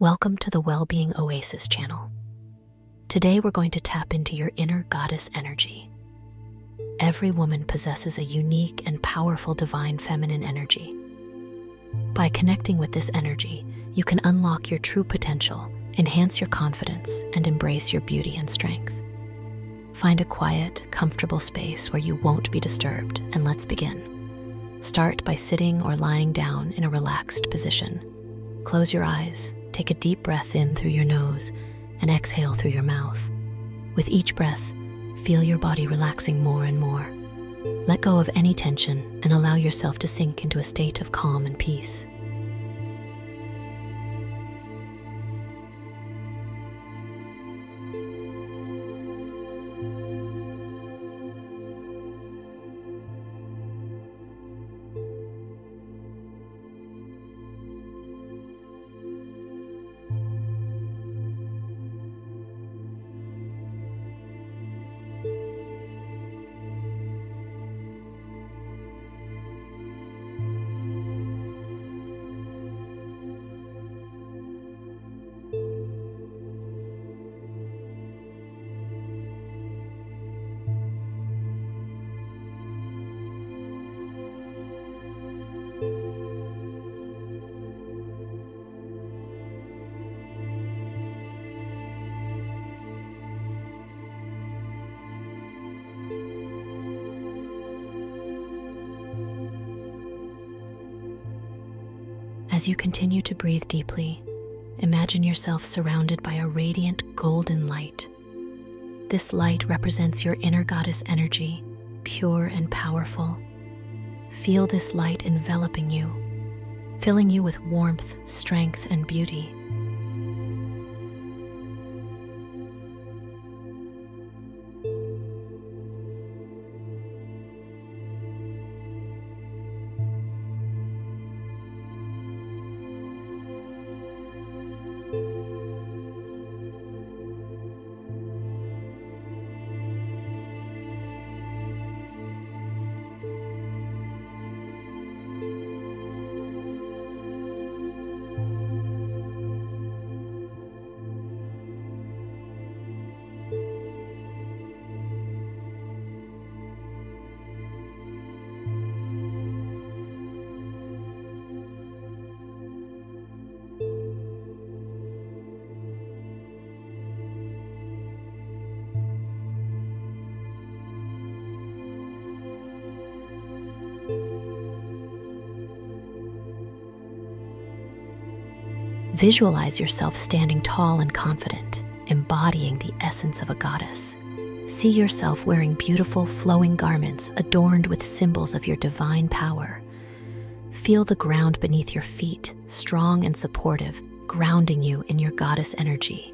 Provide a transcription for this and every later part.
Welcome to the Wellbeing Oasis channel. Today we're going to tap into your inner goddess energy. Every woman possesses a unique and powerful divine feminine energy. By connecting with this energy, you can unlock your true potential, enhance your confidence, and embrace your beauty and strength. Find a quiet, comfortable space where you won't be disturbed, and let's begin. Start by sitting or lying down in a relaxed position. Close your eyes, take a deep breath in through your nose, and exhale through your mouth. With each breath, feel your body relaxing more and more. Let go of any tension and allow yourself to sink into a state of calm and peace. As you continue to breathe deeply, imagine yourself surrounded by a radiant golden light. This light represents your inner goddess energy, pure and powerful. Feel this light enveloping you, filling you with warmth, strength, and beauty. Visualize yourself standing tall and confident, embodying the essence of a goddess. See yourself wearing beautiful, flowing garments adorned with symbols of your divine power. Feel the ground beneath your feet, strong and supportive, grounding you in your goddess energy.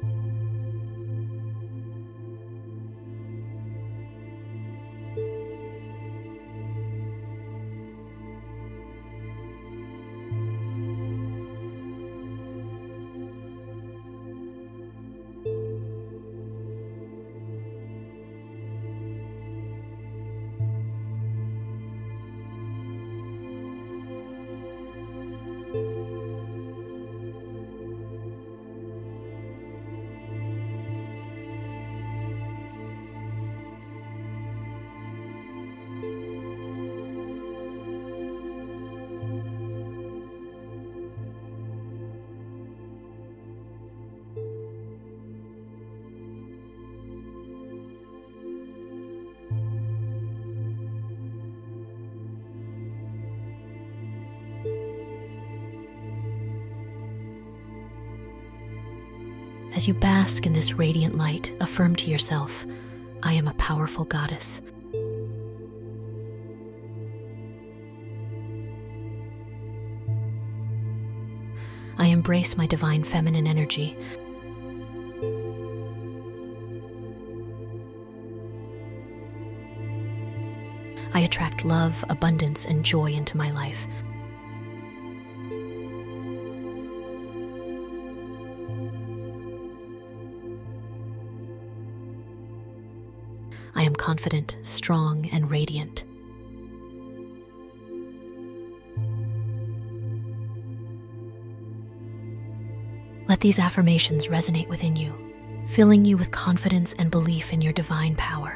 You bask in this radiant light, affirm to yourself, I am a powerful goddess. I embrace my divine feminine energy. I attract love, abundance, and joy into my life. Confident, strong, and radiant. Let these affirmations resonate within you, filling you with confidence and belief in your divine power.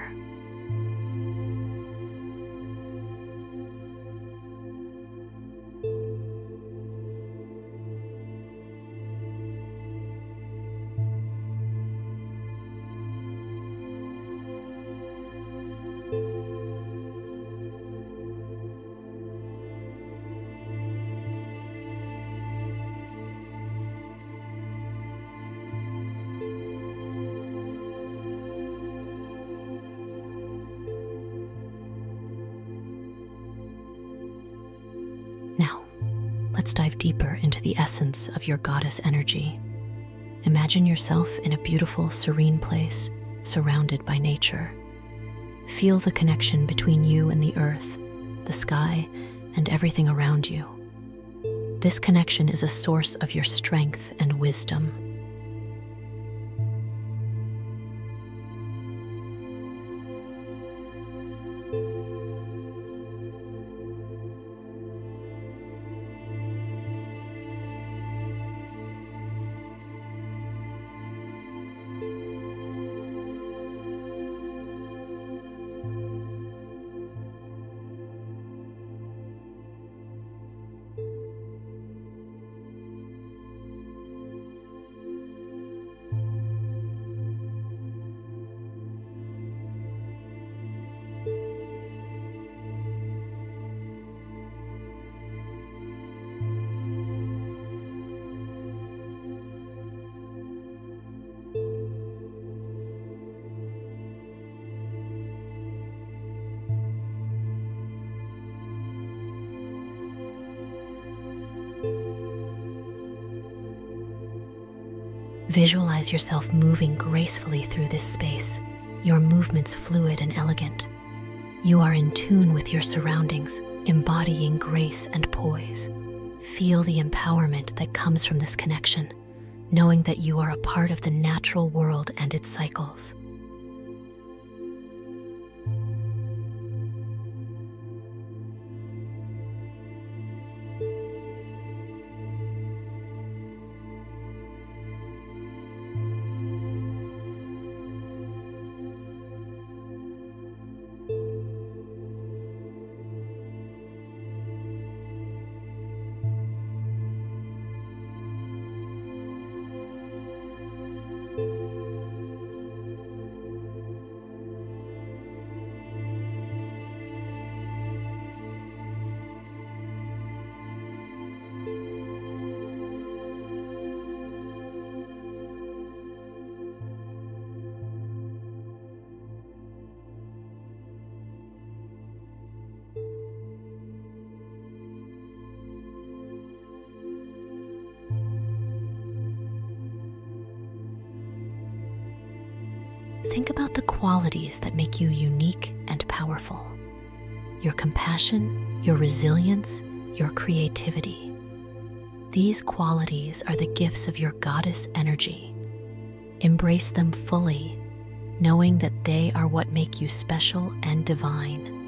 Let's dive deeper into the essence of your goddess energy. Imagine yourself in a beautiful, serene place surrounded by nature. Feel the connection between you and the earth, the sky, and everything around you. This connection is a source of your strength and wisdom. Visualize yourself moving gracefully through this space, your movements fluid and elegant. You are in tune with your surroundings, embodying grace and poise. Feel the empowerment that comes from this connection, knowing that you are a part of the natural world and its cycles. Think about the qualities that make you unique and powerful your compassion, your resilience, your creativity. These qualities are the gifts of your goddess energy. Embrace them fully, knowing that they are what make you special and divine.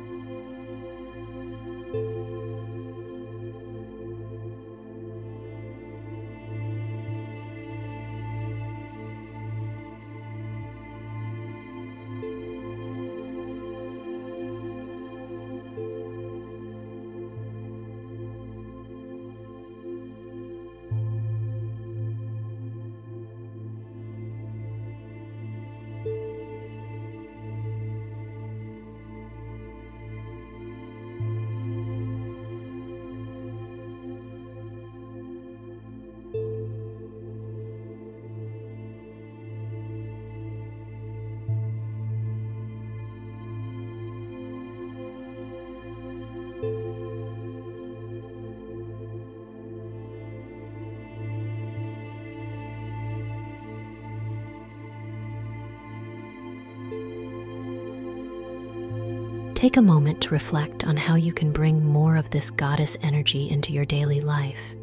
Take a moment to reflect on how you can bring more of this goddess energy into your daily life.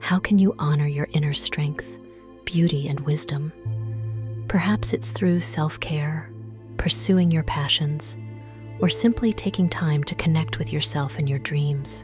How can you honor your inner strength, beauty, and wisdom? Perhaps it's through self care, pursuing your passions, or simply taking time to connect with yourself and your dreams.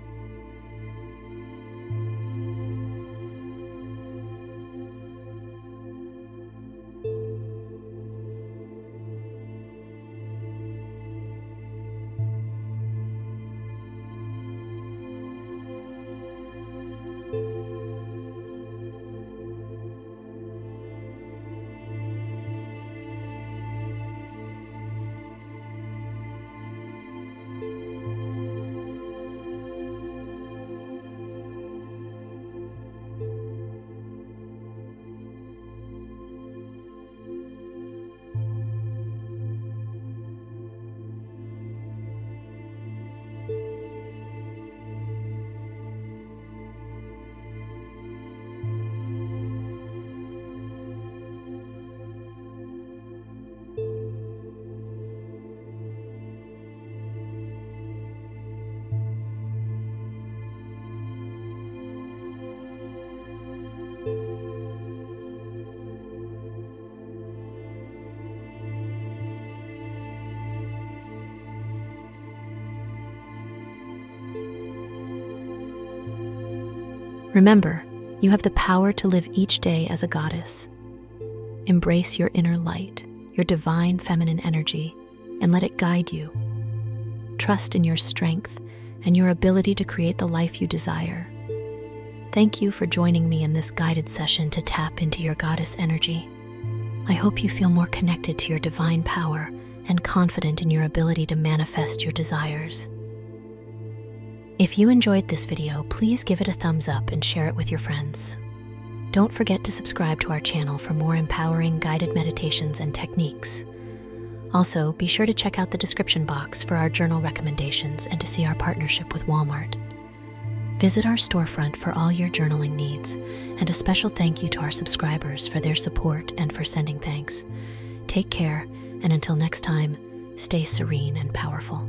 Remember, you have the power to live each day as a goddess. Embrace your inner light, your divine feminine energy, and let it guide you. Trust in your strength and your ability to create the life you desire. Thank you for joining me in this guided session to tap into your goddess energy. I hope you feel more connected to your divine power and confident in your ability to manifest your desires. If you enjoyed this video, please give it a thumbs up and share it with your friends. Don't forget to subscribe to our channel for more empowering guided meditations and techniques. Also, be sure to check out the description box for our journal recommendations and to see our partnership with Walmart. Visit our storefront for all your journaling needs, and a special thank you to our subscribers for their support and for sending thanks. Take care, and until next time, stay serene and powerful.